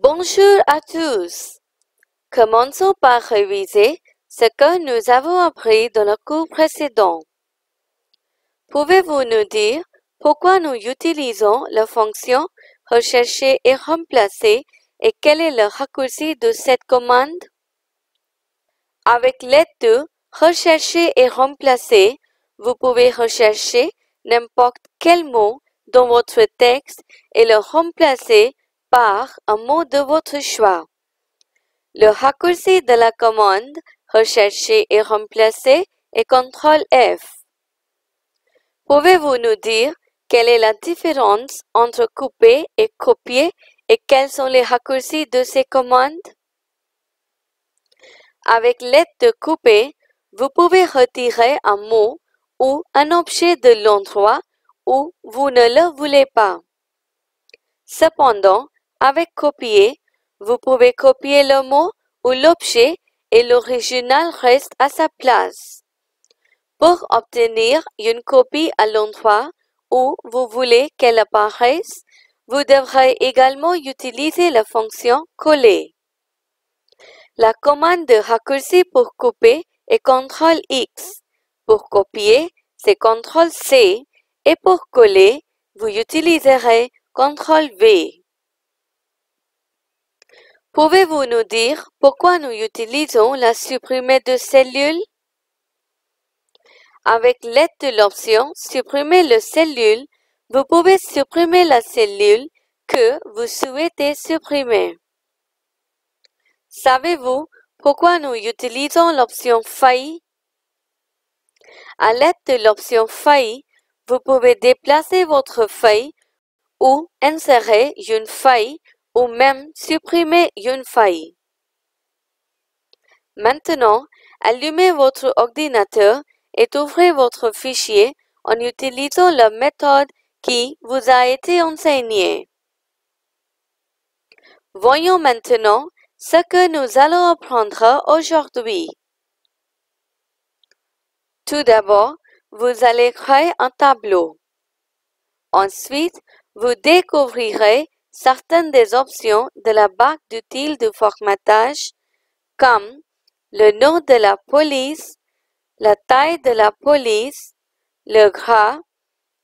Bonjour à tous. Commençons par réviser ce que nous avons appris dans le cours précédent. Pouvez-vous nous dire pourquoi nous utilisons la fonction rechercher et remplacer et quel est le raccourci de cette commande? Avec l'aide de rechercher et remplacer, vous pouvez rechercher n'importe quel mot dans votre texte et le remplacer par un mot de votre choix. Le raccourci de la commande rechercher et remplacer est CTRL F. Pouvez-vous nous dire quelle est la différence entre couper et copier et quels sont les raccourcis de ces commandes? Avec l'aide de couper, vous pouvez retirer un mot ou un objet de l'endroit où vous ne le voulez pas. Cependant, avec copier, vous pouvez copier le mot ou l'objet et l'original reste à sa place. Pour obtenir une copie à l'endroit où vous voulez qu'elle apparaisse, vous devrez également utiliser la fonction coller. La commande de raccourci pour couper est CTRL X. Pour copier, c'est CTRL C et pour coller, vous utiliserez CTRL V. Pouvez-vous nous dire pourquoi nous utilisons la supprimer de cellule? Avec l'aide de l'option Supprimer le cellule, vous pouvez supprimer la cellule que vous souhaitez supprimer. Savez-vous pourquoi nous utilisons l'option Feuille? À l'aide de l'option Feuille, vous pouvez déplacer votre feuille ou insérer une feuille ou même supprimer une feuille. Maintenant, allumez votre ordinateur et ouvrez votre fichier en utilisant la méthode qui vous a été enseignée. Voyons maintenant ce que nous allons apprendre aujourd'hui. Tout d'abord, vous allez créer un tableau. Ensuite, vous découvrirez certaines des options de la barre d'outils de formatage comme le nom de la police, la taille de la police, le gras,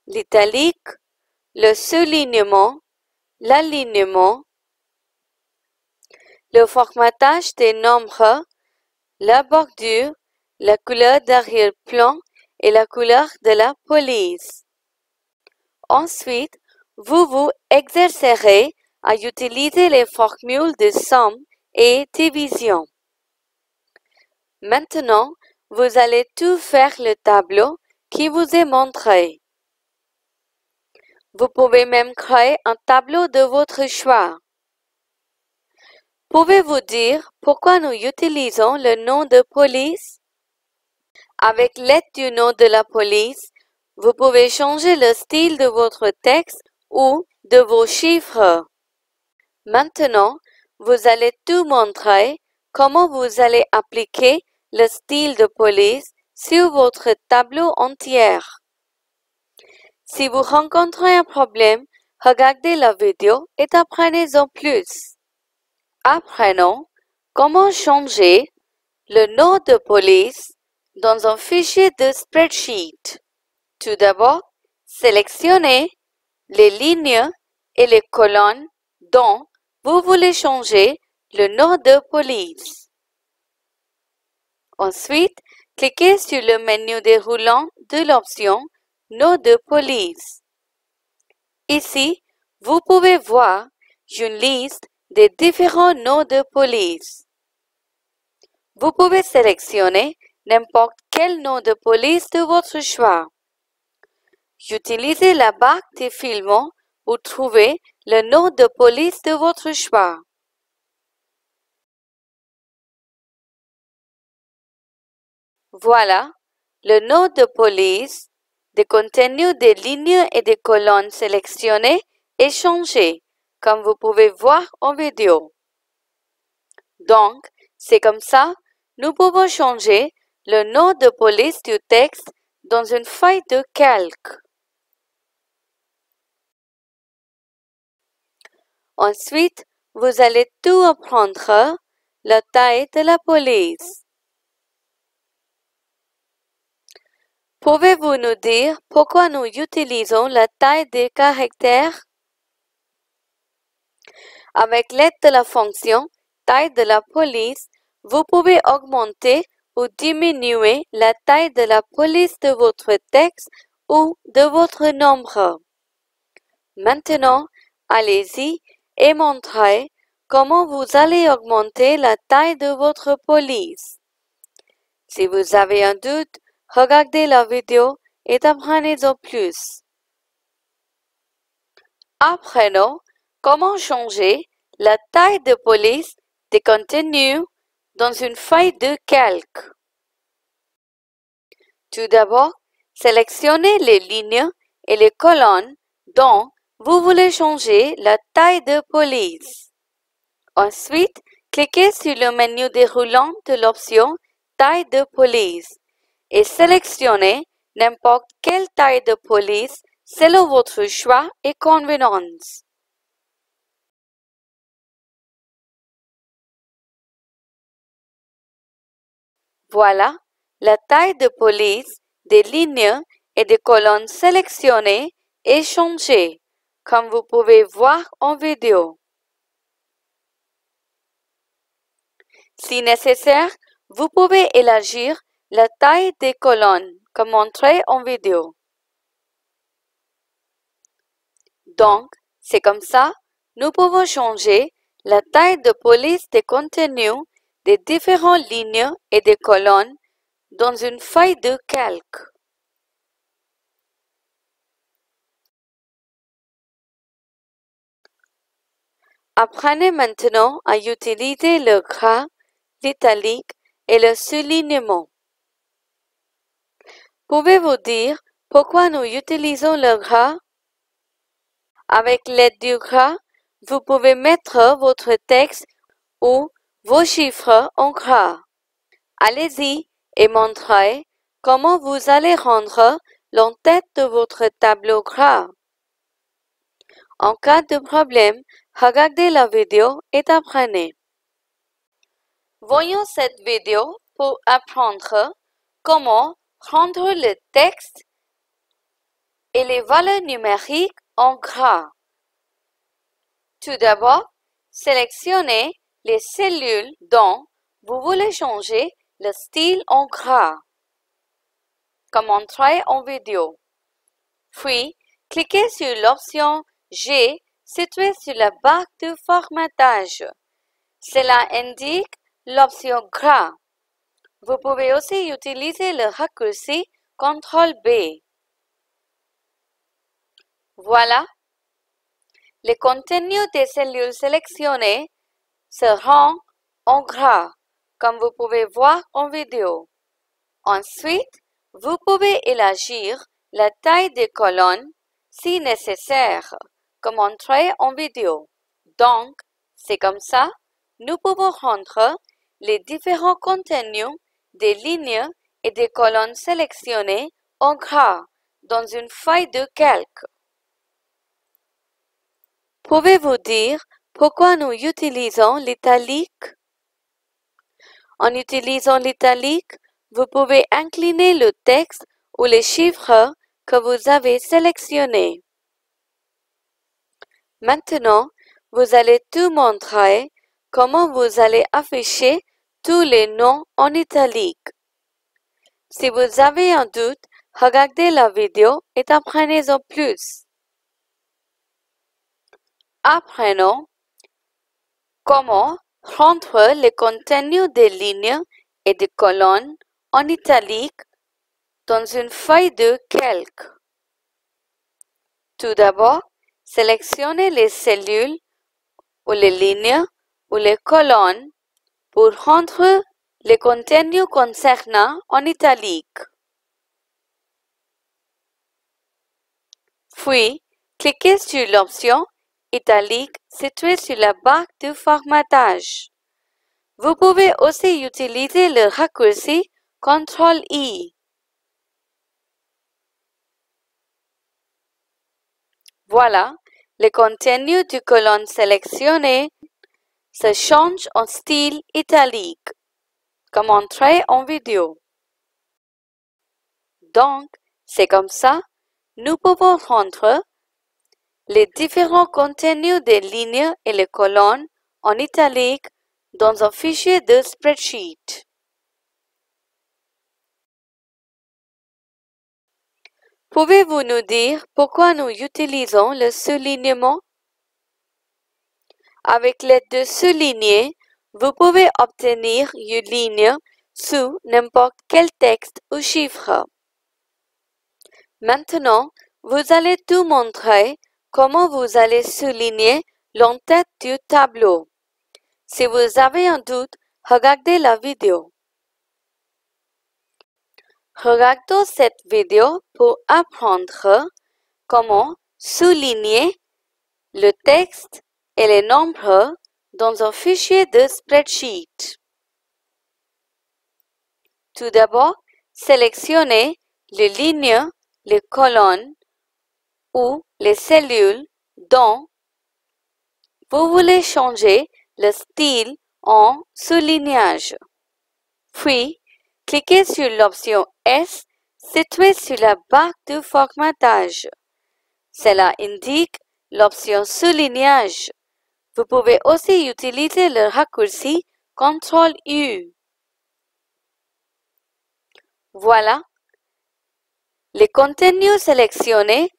l'italique, le soulignement, l'alignement, le formatage des nombres, la bordure, la couleur d'arrière-plan et la couleur de la police. Ensuite, vous vous exercerez à utiliser les formules de somme et division. Maintenant, vous allez tout faire le tableau qui vous est montré. Vous pouvez même créer un tableau de votre choix. Pouvez-vous dire pourquoi nous utilisons le nom de police? Avec l'aide du nom de la police, vous pouvez changer le style de votre texte ou de vos chiffres. Maintenant, vous allez tout montrer comment vous allez appliquer le style de police sur votre tableau entier. Si vous rencontrez un problème, regardez la vidéo et apprenez-en plus. Apprenons comment changer le nom de police dans un fichier de spreadsheet. Tout d'abord, sélectionnez les lignes et les colonnes dont vous voulez changer le nom de police. Ensuite, cliquez sur le menu déroulant de l'option Nom de police. Ici, vous pouvez voir une liste des différents noms de police. Vous pouvez sélectionner n'importe quel nom de police de votre choix. Utilisez la barre de filmant pour trouver le nom de police de votre choix. Voilà, le nom de police, des contenus des lignes et des colonnes sélectionnées est changé, comme vous pouvez voir en vidéo. Donc, c'est comme ça, nous pouvons changer le nom de police du texte dans une feuille de calque. Ensuite, vous allez tout apprendre la taille de la police. Pouvez-vous nous dire pourquoi nous utilisons la taille des caractères? Avec l'aide de la fonction taille de la police, vous pouvez augmenter ou diminuer la taille de la police de votre texte ou de votre nombre. Maintenant, allez-y et montrez comment vous allez augmenter la taille de votre police. Si vous avez un doute, regardez la vidéo et apprenez-en plus. Apprenons comment changer la taille de police des contenus dans une feuille de calque. Tout d'abord, sélectionnez les lignes et les colonnes dont vous voulez changer la taille de police. Ensuite, cliquez sur le menu déroulant de l'option Taille de police et sélectionnez n'importe quelle taille de police selon votre choix et convenance. Voilà, la taille de police des lignes et des colonnes sélectionnées est changée, comme vous pouvez voir en vidéo. Si nécessaire, vous pouvez élargir la taille des colonnes, comme montré en vidéo. Donc, c'est comme ça, nous pouvons changer la taille de police des contenus des différentes lignes et des colonnes dans une feuille de calque. Apprenez maintenant à utiliser le gras, l'italique et le soulignement. Pouvez-vous dire pourquoi nous utilisons le gras? Avec l'aide du gras, vous pouvez mettre votre texte ou vos chiffres en gras. Allez-y et montrez comment vous allez rendre l'entête de votre tableau gras. En cas de problème, regardez la vidéo et apprenez. Voyons cette vidéo pour apprendre comment rendre le texte et les valeurs numériques en gras. Tout d'abord, sélectionnez les cellules dont vous voulez changer le style en gras, comme montré en vidéo. Puis, cliquez sur l'option G située sur la barre de formatage. Cela indique l'option gras. Vous pouvez aussi utiliser le raccourci CTRL B. Voilà. Le contenu des cellules sélectionnées seront en gras, comme vous pouvez voir en vidéo. Ensuite, vous pouvez élargir la taille des colonnes si nécessaire, comme en vidéo. Donc, c'est comme ça, nous pouvons rendre les différents contenus des lignes et des colonnes sélectionnées en gras dans une feuille de calque. Pouvez-vous dire pourquoi nous utilisons l'italique? En utilisant l'italique, vous pouvez incliner le texte ou les chiffres que vous avez sélectionnés. Maintenant, vous allez tout montrer comment vous allez afficher tous les noms en italique. Si vous avez un doute, regardez la vidéo et apprenez-en plus. Apprenons Comment rendre le contenu des lignes et des colonnes en italique dans une feuille de calque. Tout d'abord, sélectionnez les cellules ou les lignes ou les colonnes pour rendre le contenu concernant en italique. Puis, cliquez sur l'option italique situé sur la barre de formatage. Vous pouvez aussi utiliser le raccourci CTRL-I. Voilà, le contenu du colonne sélectionné se change en style italique, comme on traite en vidéo. Donc, c'est comme ça, nous pouvons rendre les différents contenus des lignes et les colonnes en italique dans un fichier de spreadsheet. Pouvez-vous nous dire pourquoi nous utilisons le soulignement? Avec l'aide de souligner, vous pouvez obtenir une ligne sous n'importe quel texte ou chiffre. Maintenant, vous allez tout montrer comment vous allez souligner l'entête du tableau. Si vous avez un doute, regardez la vidéo. Regardons cette vidéo pour apprendre comment souligner le texte et les nombres dans un fichier de spreadsheet. Tout d'abord, sélectionnez les lignes, les colonnes ou les cellules dont vous voulez changer le style en soulignage. Puis, cliquez sur l'option S située sur la barre de formatage. Cela indique l'option soulignage. Vous pouvez aussi utiliser le raccourci CTRL-U. Voilà. Les contenus sélectionnés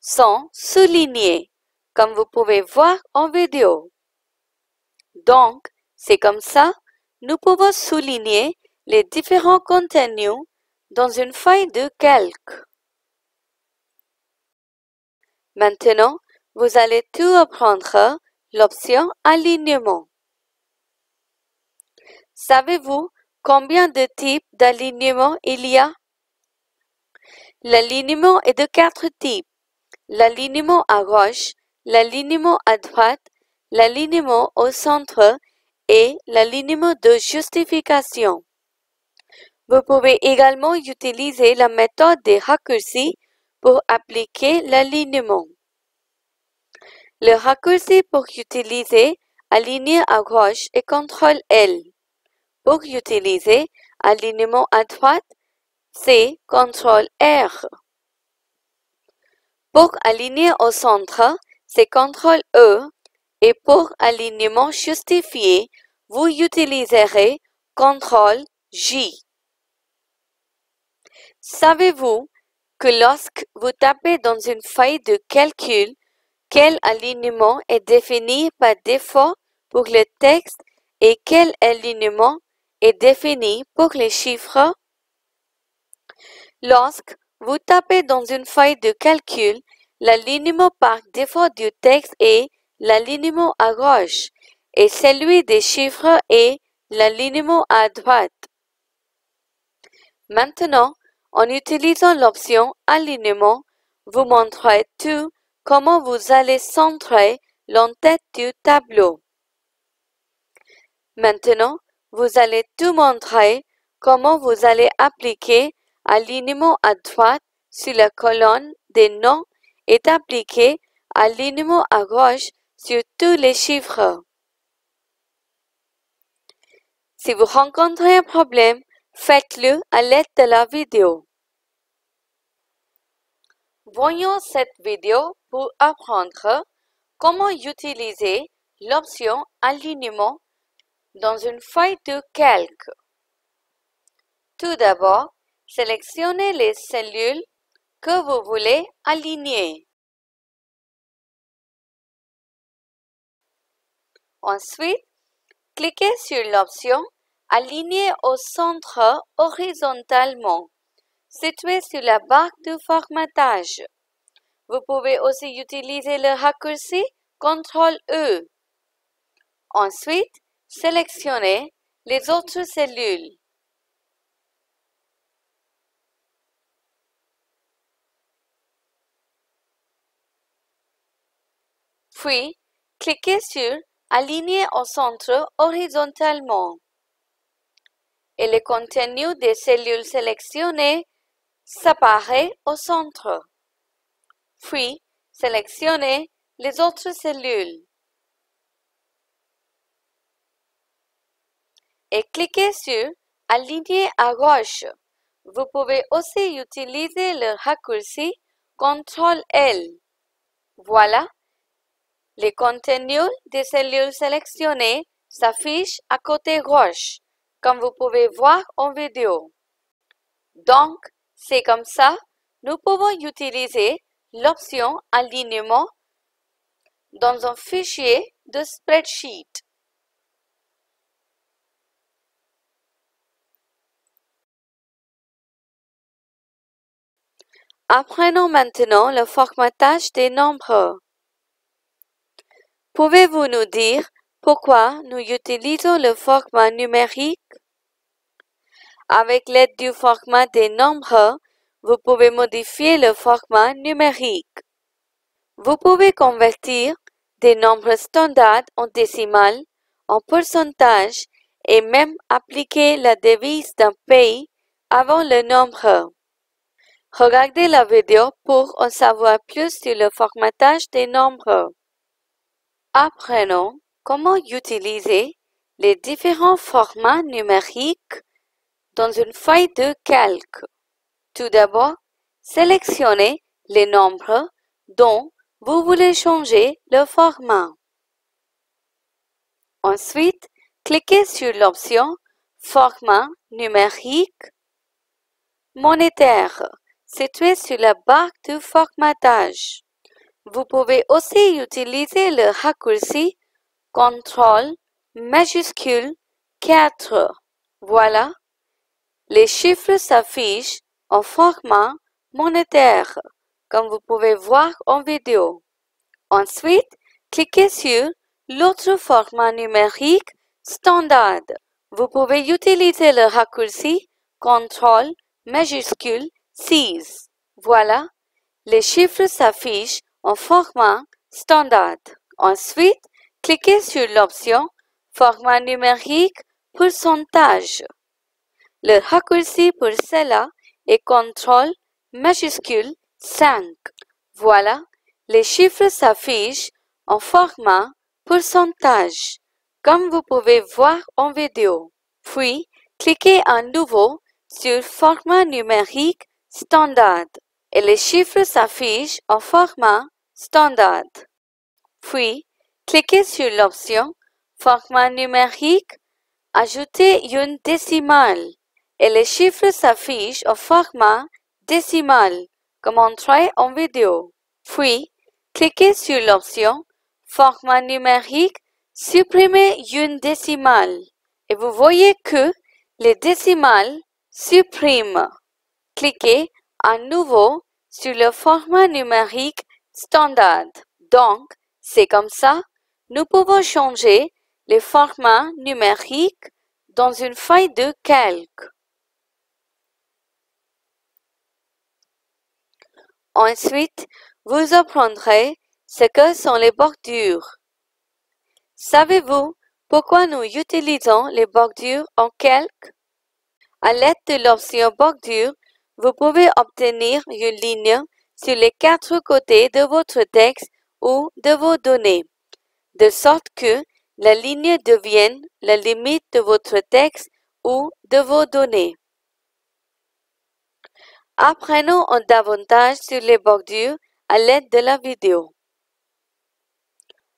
sont soulignés, comme vous pouvez voir en vidéo. Donc, c'est comme ça, nous pouvons souligner les différents contenus dans une feuille de calque. Maintenant, vous allez tout apprendre l'option Alignement. Savez-vous combien de types d'alignement il y a? L'alignement est de quatre types. L'alignement à gauche, l'alignement à droite, l'alignement au centre et l'alignement de justification. Vous pouvez également utiliser la méthode des raccourcis pour appliquer l'alignement. Le raccourci pour utiliser aligner à gauche est CTRL L. Pour utiliser alignement à droite, c'est CTRL R. Pour aligner au centre, c'est CTRL E et pour alignement justifié, vous utiliserez CTRL J. Savez-vous que lorsque vous tapez dans une feuille de calcul, quel alignement est défini par défaut pour le texte et quel alignement est défini pour les chiffres? Lorsque vous tapez dans une feuille de calcul, l'alignement par défaut du texte est l'alignement à gauche et celui des chiffres est l'alignement à droite. Maintenant, en utilisant l'option Alignement, vous montrez tout comment vous allez centrer l'entête du tableau. Maintenant, vous allez tout montrer comment vous allez appliquer alignement à droite sur la colonne des noms et appliquer alignement à gauche sur tous les chiffres. Si vous rencontrez un problème, faites-le à l'aide de la vidéo. Voyons cette vidéo pour apprendre comment utiliser l'option Alignement dans une feuille de calque. Tout d'abord, sélectionnez les cellules que vous voulez aligner. Ensuite, cliquez sur l'option Aligner au centre horizontalement, située sur la barre de formatage. Vous pouvez aussi utiliser le raccourci CTRL-E. Ensuite, sélectionnez les autres cellules. Puis, cliquez sur Aligner au centre horizontalement. Et le contenu des cellules sélectionnées s'apparaît au centre. Puis, sélectionnez les autres cellules. et cliquez sur Aligner à gauche. Vous pouvez aussi utiliser le raccourci CTRL-L. Voilà, les contenus des cellules sélectionnées s'affichent à côté gauche, comme vous pouvez voir en vidéo. Donc, c'est comme ça, nous pouvons utiliser l'option Alignement dans un fichier de spreadsheet. Apprenons maintenant le formatage des nombres. Pouvez-vous nous dire pourquoi nous utilisons le format numérique? Avec l'aide du format des nombres, vous pouvez modifier le format numérique. Vous pouvez convertir des nombres standards en décimales, en pourcentage et même appliquer la devise d'un pays avant le nombre. Regardez la vidéo pour en savoir plus sur le formatage des nombres. Apprenons comment utiliser les différents formats numériques dans une feuille de calque? Tout d'abord, sélectionnez les nombres dont vous voulez changer le format. Ensuite, cliquez sur l'option Format numérique monétaire situé sur la barre de formatage. Vous pouvez aussi utiliser le raccourci CTRL majuscule 4. Voilà, les chiffres s'affichent en format monétaire, comme vous pouvez voir en vidéo. Ensuite, cliquez sur l'autre format numérique standard. Vous pouvez utiliser le raccourci CTRL majuscule 6. Voilà, les chiffres s'affichent en format standard. Ensuite, cliquez sur l'option Format numérique pourcentage. Le raccourci pour cela est CTRL majuscule 5. Voilà, les chiffres s'affichent en format pourcentage, comme vous pouvez voir en vidéo. Puis, cliquez à nouveau sur Format numérique standard et les chiffres s'affichent en format standard. Puis, cliquez sur l'option Format numérique, ajoutez une décimale et les chiffres s'affichent en format décimal, comme montré en vidéo. Puis, cliquez sur l'option Format numérique, supprimez une décimale et vous voyez que les décimales suppriment. Cliquez à nouveau sur le format numérique standard. Donc, c'est comme ça, nous pouvons changer les formats numériques dans une feuille de calque. Ensuite, vous apprendrez ce que sont les bordures. Savez-vous pourquoi nous utilisons les bordures en calque? À l'aide de l'option bordure, vous pouvez obtenir une ligne sur les quatre côtés de votre texte ou de vos données, de sorte que la ligne devienne la limite de votre texte ou de vos données. Apprenons davantage sur les bordures à l'aide de la vidéo.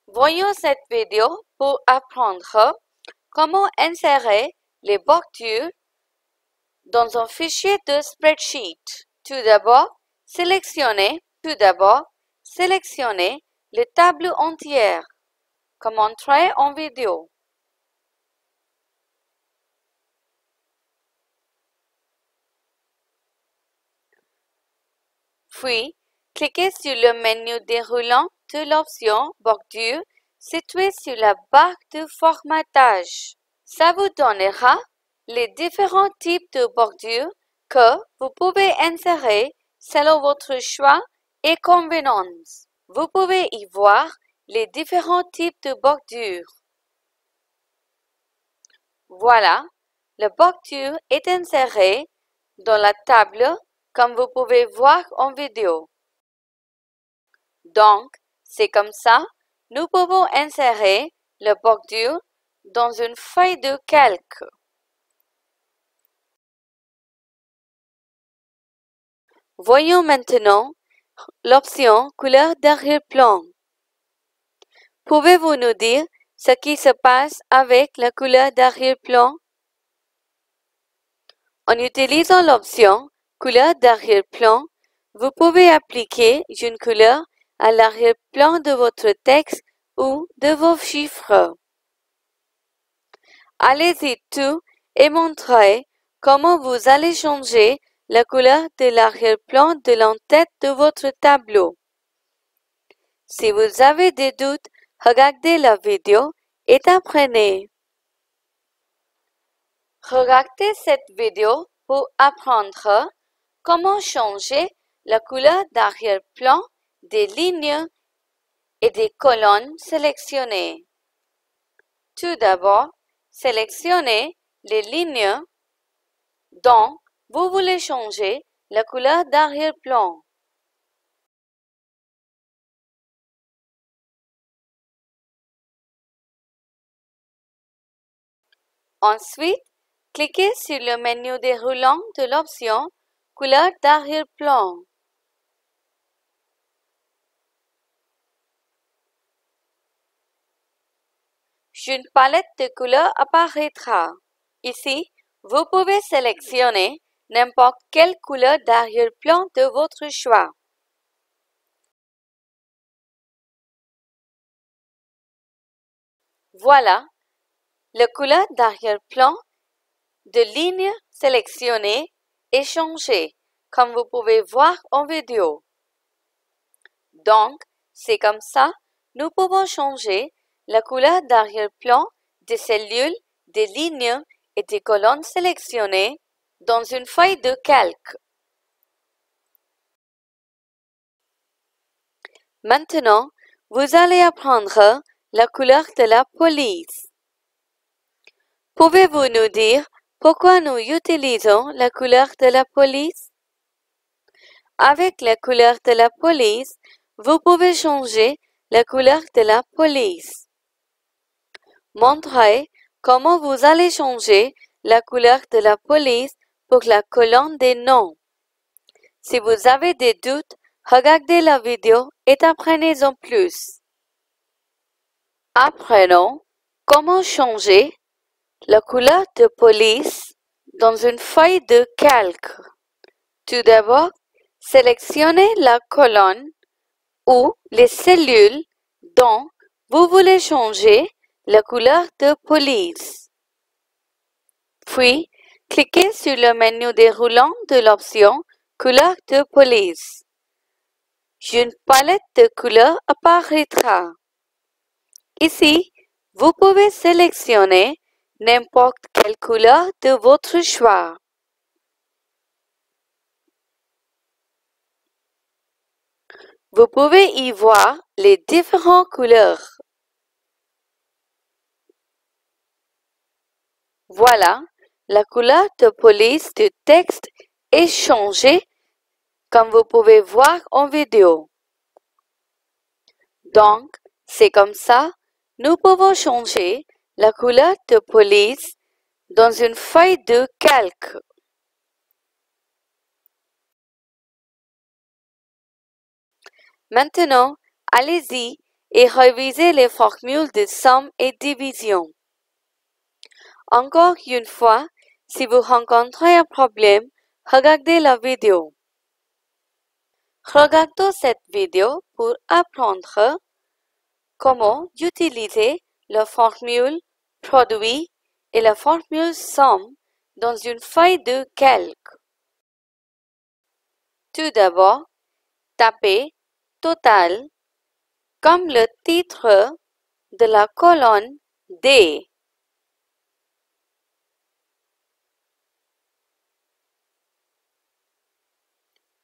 Voyons cette vidéo pour apprendre comment insérer les bordures dans un fichier de spreadsheet. Tout d'abord, sélectionnez, tout d'abord, sélectionnez le tableau entier, comme montré en vidéo. Puis, cliquez sur le menu déroulant de l'option Bordure située sur la barre de formatage. Ça vous donnera les différents types de bordures que vous pouvez insérer selon votre choix et convenance. Vous pouvez y voir les différents types de bordure. Voilà, la bordure est insérée dans la table comme vous pouvez voir en vidéo. Donc, c'est comme ça, nous pouvons insérer la bordure dans une feuille de calque. Voyons maintenant l'option couleur d'arrière-plan. Pouvez-vous nous dire ce qui se passe avec la couleur d'arrière-plan? En utilisant l'option couleur d'arrière-plan, vous pouvez appliquer une couleur à l'arrière-plan de votre texte ou de vos chiffres. Allez-y tout et montrez comment vous allez changer la couleur de l'arrière-plan de l'entête de votre tableau. Si vous avez des doutes, regardez la vidéo et apprenez. Regardez cette vidéo pour apprendre comment changer la couleur d'arrière-plan des lignes et des colonnes sélectionnées. Tout d'abord, sélectionnez les lignes dont vous voulez changer la couleur d'arrière-plan. Ensuite, cliquez sur le menu déroulant de l'option Couleur d'arrière-plan. Une palette de couleurs apparaîtra. Ici, vous pouvez sélectionner n'importe quelle couleur d'arrière-plan de votre choix. Voilà, la couleur d'arrière-plan de ligne sélectionnée est changée, comme vous pouvez voir en vidéo. Donc, c'est comme ça, nous pouvons changer la couleur d'arrière-plan des cellules, des lignes et des colonnes sélectionnées dans une feuille de calque. Maintenant, vous allez apprendre la couleur de la police. Pouvez-vous nous dire pourquoi nous utilisons la couleur de la police? Avec la couleur de la police, vous pouvez changer la couleur de la police. Montrez comment vous allez changer la couleur de la police pour la colonne des noms. Si vous avez des doutes, regardez la vidéo et apprenez-en plus. Apprenons comment changer la couleur de police dans une feuille de calque. Tout d'abord, sélectionnez la colonne ou les cellules dont vous voulez changer la couleur de police. Puis, Cliquez sur le menu déroulant de l'option Couleur de police. Une palette de couleurs apparaîtra. Ici, vous pouvez sélectionner n'importe quelle couleur de votre choix. Vous pouvez y voir les différentes couleurs. Voilà, la couleur de police du texte est changée comme vous pouvez voir en vidéo. Donc, c'est comme ça, nous pouvons changer la couleur de police dans une feuille de calque. Maintenant, allez-y et révisez les formules de somme et division. Encore une fois, si vous rencontrez un problème, regardez la vidéo. Regardons cette vidéo pour apprendre comment utiliser la formule produit et la formule somme dans une feuille de calque. Tout d'abord, tapez total comme le titre de la colonne D.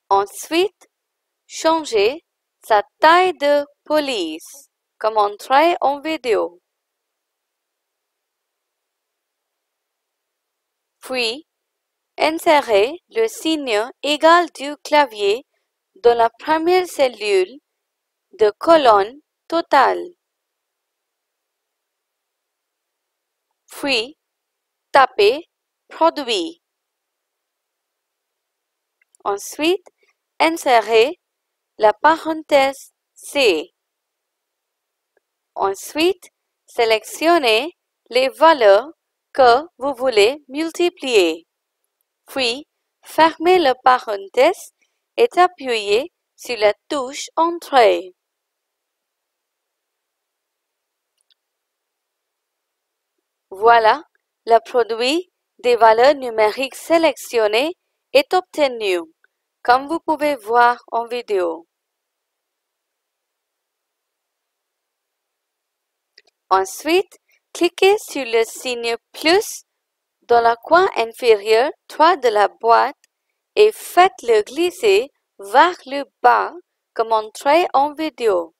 Ensuite, changez sa taille de police, comme montré en vidéo. Puis, insérez le signe égal du clavier dans la première cellule de colonne totale. Puis, tapez Produit. Ensuite, insérez la parenthèse C. Ensuite, sélectionnez les valeurs que vous voulez multiplier. Puis, fermez la parenthèse et appuyez sur la touche Entrée. Voilà, le produit des valeurs numériques sélectionnées est obtenu, comme vous pouvez voir en vidéo. Ensuite, cliquez sur le signe plus dans le coin inférieur droit de la boîte et faites-le glisser vers le bas comme montré en vidéo.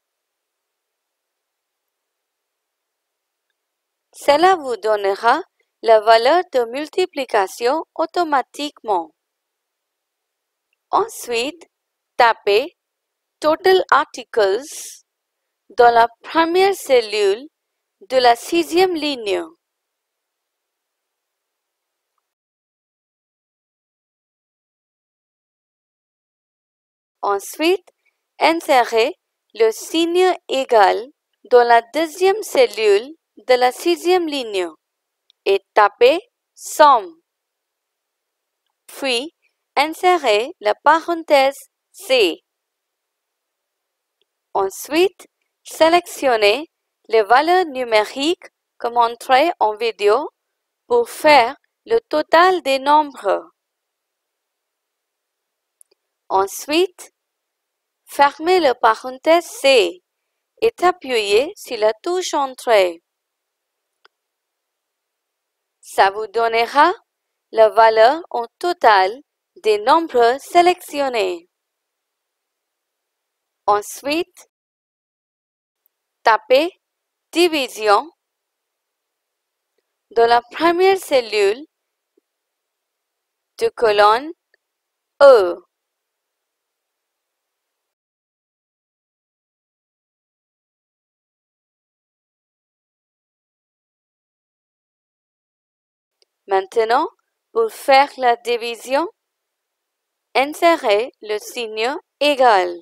Cela vous donnera la valeur de multiplication automatiquement. Ensuite, tapez Total Articles dans la première cellule de la sixième ligne. Ensuite, insérez le signe égal dans la deuxième cellule de la sixième ligne et tapez Somme. Puis, insérez la parenthèse C. Ensuite, sélectionnez les valeurs numériques comme montré en vidéo pour faire le total des nombres. Ensuite, fermez le parenthèse C et appuyez sur la touche Entrée. Ça vous donnera la valeur en total des nombres sélectionnés. Ensuite, tapez division dans la première cellule de colonne E. Maintenant, pour faire la division, insérez le signe égal.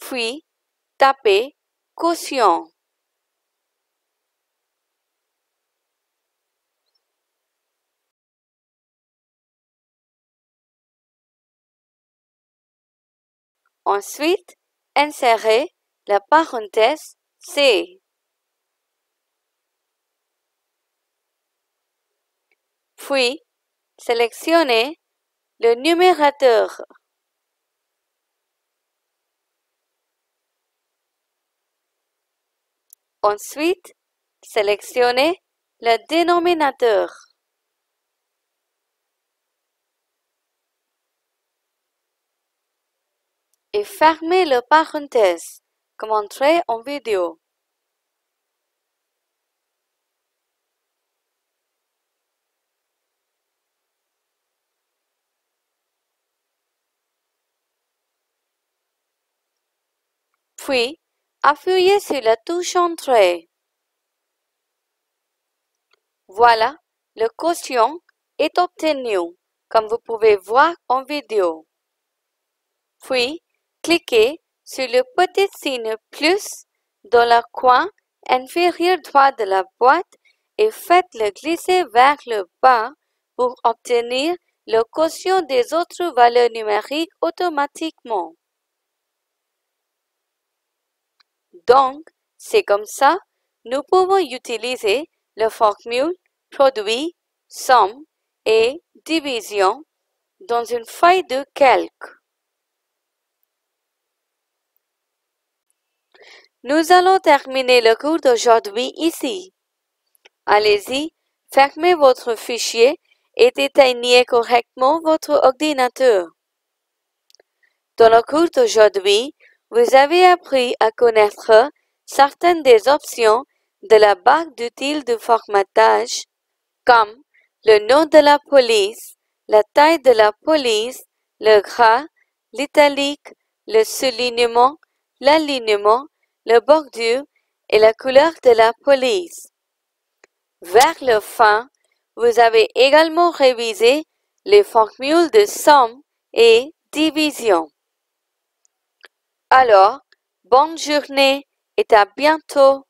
Puis, tapez quotient. Ensuite, insérez la parenthèse C. Puis, sélectionnez le numérateur. Ensuite, sélectionnez le dénominateur. Et fermez le parenthèse, comme montré en vidéo. Puis, appuyez sur la touche Entrée. Voilà, le quotient est obtenu, comme vous pouvez voir en vidéo. Puis, cliquez sur le petit signe plus dans le coin inférieur droit de la boîte et faites-le glisser vers le bas pour obtenir le quotient des autres valeurs numériques automatiquement. Donc, c'est comme ça, nous pouvons utiliser le formule produit, somme et division dans une feuille de calque. Nous allons terminer le cours d'aujourd'hui ici. Allez-y, fermez votre fichier et éteignez correctement votre ordinateur. Dans le cours d'aujourd'hui, vous avez appris à connaître certaines des options de la barre d'outils de formatage, comme le nom de la police, la taille de la police, le gras, l'italique, le soulignement, l'alignement, le bordure et la couleur de la police. Vers le fin, vous avez également révisé les formules de somme et division. Alors, bonne journée et à bientôt.